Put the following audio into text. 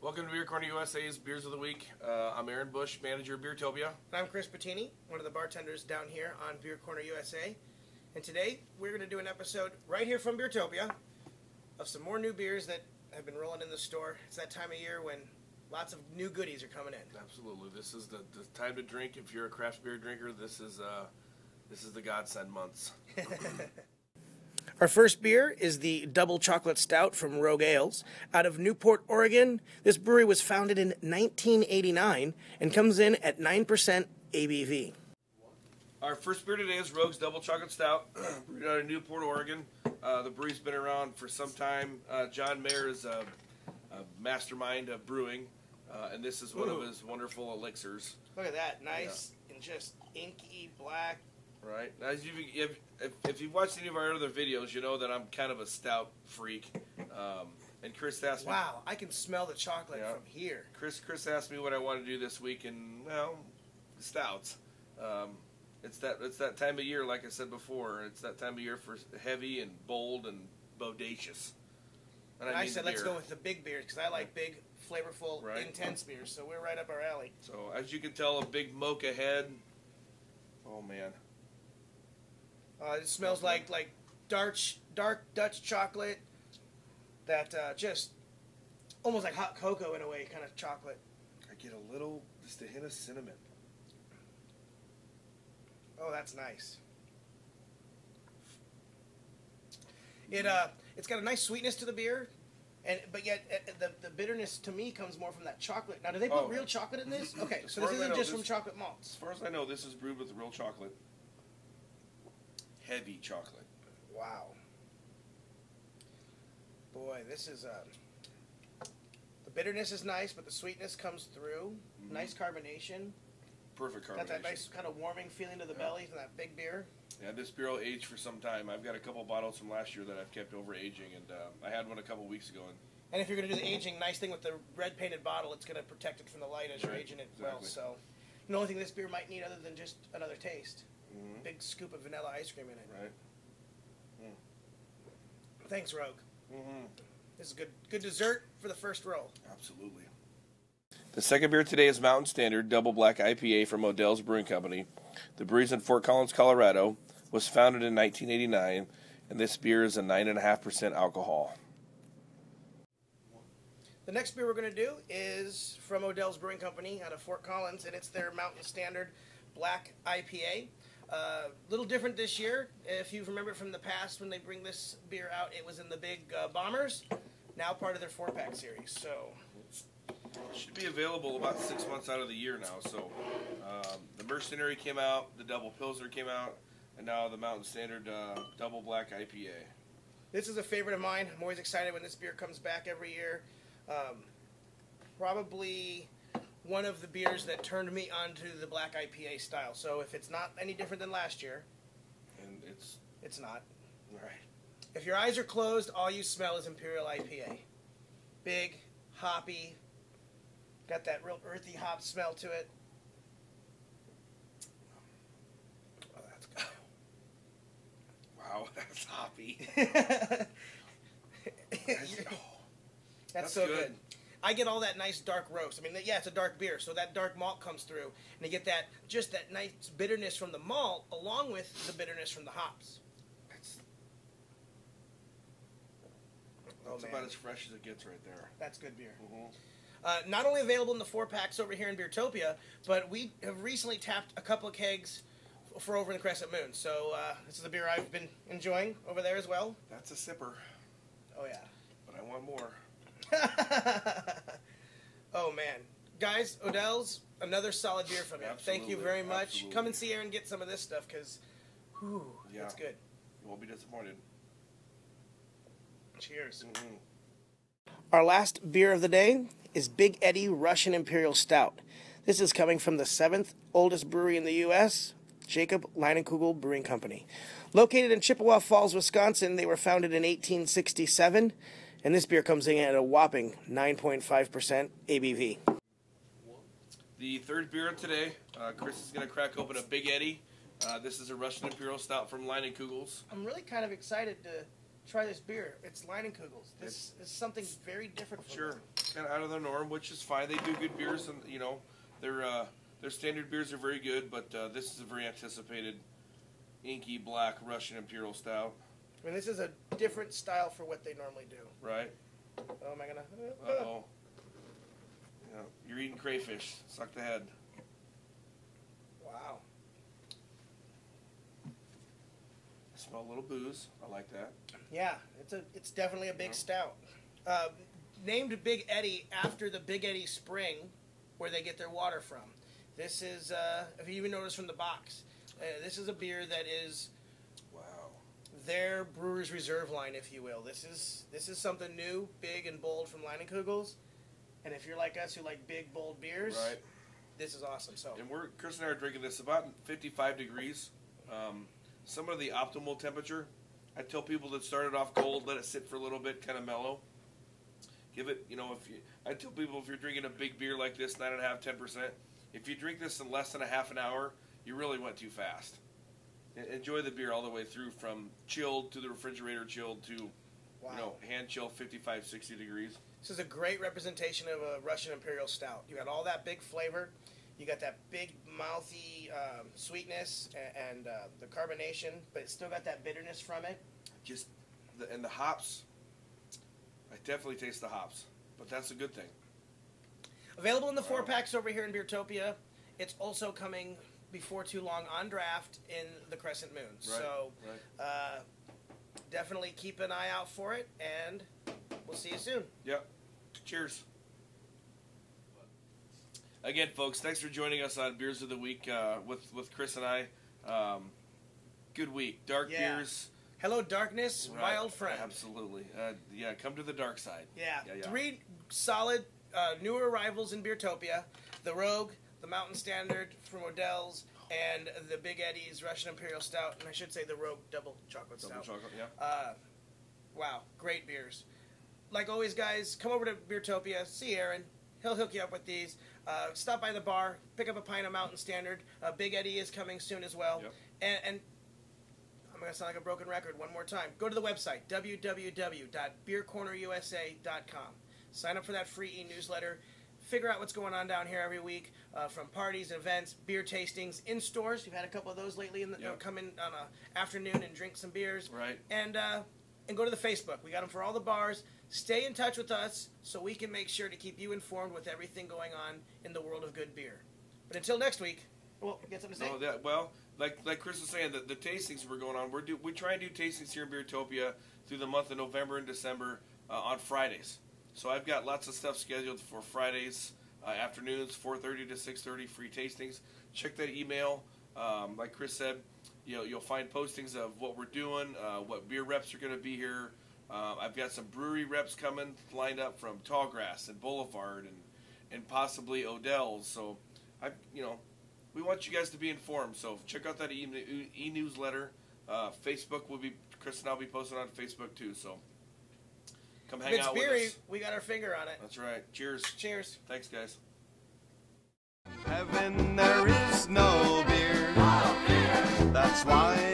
Welcome to Beer Corner USA's Beers of the Week. Uh, I'm Aaron Bush, manager of Beertopia. I'm Chris Bettini, one of the bartenders down here on Beer Corner USA. And today we're going to do an episode right here from Beertopia of some more new beers that have been rolling in the store. It's that time of year when lots of new goodies are coming in. Absolutely, this is the, the time to drink. If you're a craft beer drinker, this is uh, this is the godsend months. Our first beer is the Double Chocolate Stout from Rogue Ales out of Newport, Oregon. This brewery was founded in 1989 and comes in at 9% ABV. Our first beer today is Rogue's Double Chocolate Stout, brewed out of Newport, Oregon. Uh, the brewery's been around for some time. Uh, John Maier is a, a mastermind of brewing, uh, and this is one Ooh. of his wonderful elixirs. Look at that, nice and just inky black. Right. As you, if, if, if you've watched any of our other videos, you know that I'm kind of a stout freak. Um, and Chris asked me. Wow, I can smell the chocolate Yeah. from here. Chris Chris asked me what I want to do this week, and well, stouts. Um, it's that it's that time of year, like I said before. It's that time of year for heavy and bold and bodacious. And And I mean said, let's go with the big beers because I like big, flavorful, Right. intense beers. So we're right up our alley. So as you can tell, a big mocha head. Oh man, Uh, it smells like like dark dark Dutch chocolate. That uh, just almost like hot cocoa in a way, kind of chocolate. I get a little, just a hint of cinnamon. Oh, that's nice. It uh, it's got a nice sweetness to the beer, and but yet uh, the the bitterness to me comes more from that chocolate. Now, do they put Oh. real chocolate in this? Okay, so this isn't know, just this- from chocolate malts. As far as I know, this is brewed with real chocolate. Heavy chocolate. Wow. Boy, this is uh, the bitterness is nice, but the sweetness comes through. Mhm. Nice carbonation. Perfect carbonation. Got that nice kind of warming feeling to the Yeah. belly from that big beer. Yeah, this beer will age for some time. I've got a couple bottles from last year that I've kept over aging, and uh, I had one a couple weeks ago. And And if you're going to do the aging, nice thing with the red painted bottle, it's going to protect it from the light as you're aging it well. So, the only thing this beer might need other than just another taste, Mhm. big scoop of vanilla ice cream in it. right. Thanks, Rogue. Mm-hmm. This is a good. Good dessert for the first roll. Absolutely. The second beer today is Mountain Standard Double Black IPA from Odell's Brewing Company. The brewery's in Fort Collins, Colorado. Was founded in 1989, and this beer is a nine and a half percent alcohol. The next beer we're going to do is from Odell's Brewing Company out of Fort Collins, and it's their Mountain Standard Black IPA. A uh, little different this year. If you remember from the past when they bring this beer out, it was in the big uh, bombers. Now part of their four pack series. So Should be available about six months out of the year now. So um, the Mercenary came out, the Double Pilsner came out, and now the Mountain Standard uh, Double Black IPA. this is a favorite of mine. I'm always excited when this beer comes back every year. Um, probably one of the beers that turned me onto the black IPA style. So if it's not any different than last year, And it's it's not. right. If your eyes are closed, all you smell is Imperial IPA. Big, hoppy, got that real earthy hop smell to it. Oh, that's good. Wow, that's hoppy. Oh, that's That's so good. good. I get all that nice dark roast. I mean, yeah, it's a dark beer, so that dark malt comes through, and you get that just that nice bitterness from the malt, along with the bitterness from the hops. That's, Oh, that's about as fresh as it gets right there. That's good beer. Mhm. Uh, not only available in the four packs over here in Beertopia, but we have recently tapped a couple of kegs for over in the Crescent Moon. So uh, this is a beer I've been enjoying over there as well. That's a sipper, Oh yeah. but I want more. oh man, guys, Odell's another solid beer from you. Thank you very much. absolutely. Come and see Aaron get some of this stuff because, whew, Yeah. it's good. You won't be disappointed. Cheers. Mhm. Our last beer of the day is Big Eddy Russian Imperial Stout. This is coming from the seventh oldest brewery in the U.S., Jacob Leinenkugel Brewing Company. Located in Chippewa Falls, Wisconsin, they were founded in 1867, and this beer comes in at a whopping 9.5% ABV. The third beer of today, uh, Chris is going to crack open a Big Eddy Uh, this is a Russian Imperial Stout from Leinenkugels. I'm really kind of excited to try this beer. It's Leinenkugels. This is something very different. From Sure, them. kind of out of the norm, which is fine. They do good beers, and you know, their uh, their standard beers are very good. But uh, this is a very anticipated inky black Russian Imperial Stout, I mean, this is a different style for what they normally do. right? Oh, am I gonna? Uh oh. Yeah, you're eating crayfish. Suck the head. Wow. I smell a little booze. I like that. Yeah, it's a it's definitely a big Yeah. stout. Uh, named Big Eddy after the Big Eddy Spring, where they get their water from. This is, uh, if you even notice from the box, uh, this is a beer that is. Their Brewers Reserve line, if you will. This is this is something new, big and bold from Leinenkugels. And if you're like us who like big, bold beers, Right. this is awesome. So And we're Chris and I are drinking this about 55 degrees. Um, some of the optimal temperature. I tell people that start it off cold, let it sit for a little bit, kind of mellow. Give it, you know, if you. I tell people if you're drinking a big beer like this, nine and a half, ten percent. If you drink this in less than a half an hour, you really went too fast. En- Enjoy the beer all the way through, from chilled to the refrigerator chilled to, wow. you know, hand chill 55, 60 degrees. This is a great representation of a Russian Imperial Stout. You got all that big flavor, you got that big mouthy um, sweetness and, and uh, the carbonation, but it's still got that bitterness from it. Just, the, and the hops. I definitely taste the hops, but that's a good thing. Available in the four Wow. packs over here in Beertopia. It's also coming before too long on draft in the Crescent Moon. So right. uh, definitely keep an eye out for it, and we'll see you soon. Yep. Cheers. Again, folks, thanks for joining us on Beers of the Week uh, with with Chris and I. Um, good week. Dark Yeah. beers. Hello, darkness, my old friend. Absolutely. Uh, yeah, come to the dark side. Yeah, Yeah, yeah. three solid uh, newer arrivals in Beertopia: the Rogue, the Mountain Standard from Odell's, and the Big Eddy's Russian Imperial Stout, and I should say the Rogue Double Chocolate Double Stout. chocolate, yeah. Uh, wow, great beers. Like always, guys, come over to Beertopia, see Aaron. He'll hook you up with these. Uh, stop by the bar, pick up a pint of Mountain Standard. Uh, Big Eddy is coming soon as well. Yep. And, and I'm going to sound like a broken record one more time. Go to the website, www.beercornerusa.com. Sign up for that free e newsletter. Figure out what's going on down here every week uh, from parties, and events, beer tastings, in stores. We've had a couple of those lately. In the, Yep. Come in on a afternoon and drink some beers. Right. And uh, and go to the Facebook. We got them for all the bars. Stay in touch with us so we can make sure to keep you informed with everything going on in the world of good beer. But until next week, well, got something to say? No, that well, like like Chris was saying, the, the tastings we're going on. We're do we try and do tastings here in Beertopia through the month of November and December uh, on Fridays. So I've got lots of stuff scheduled for Fridays uh, afternoons, 4:30 to 6:30, free tastings. Check that email. Um, like Chris said, you know, you'll find postings of what we're doing, uh, what beer reps are going to be here. Uh, I've got some brewery reps coming lined up from Tallgrass and Boulevard and and possibly Odell's. So I, you know, we want you guys to be informed. So check out that e, e- newsletter. Uh, Facebook will be Chris and I'll be posting on Facebook too. So Come hang Vince out Beery, with us. we got our finger on it. That's right. Cheers. Cheers. Thanks, guys. Heaven, there is no beer. No beer. That's why.